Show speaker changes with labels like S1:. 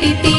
S1: ti.